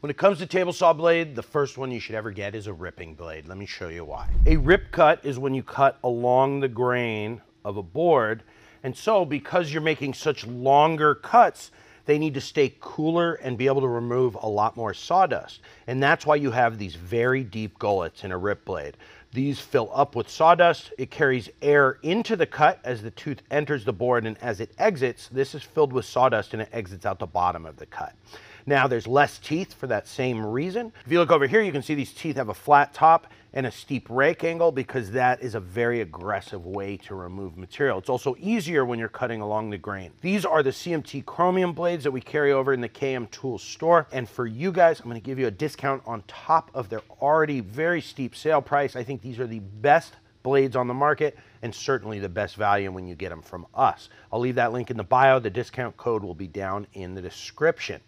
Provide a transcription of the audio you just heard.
When it comes to table saw blade, the first one you should ever get is a ripping blade. Let me show you why. A rip cut is when you cut along the grain of a board. And so because you're making such longer cuts, they need to stay cooler and be able to remove a lot more sawdust. And that's why you have these very deep gullets in a rip blade. These fill up with sawdust. It carries air into the cut as the tooth enters the board and as it exits, this is filled with sawdust and it exits out the bottom of the cut. Now there's less teeth for that same reason. If you look over here, you can see these teeth have a flat top and a steep rake angle because that is a very aggressive way to remove material. It's also easier when you're cutting along the grain. These are the CMT chromium blades that we carry over in the KM Tools store. And for you guys, I'm gonna give you a discount on top of their already very steep sale price. I think these are the best blades on the market and certainly the best value when you get them from us. I'll leave that link in the bio. The discount code will be down in the description.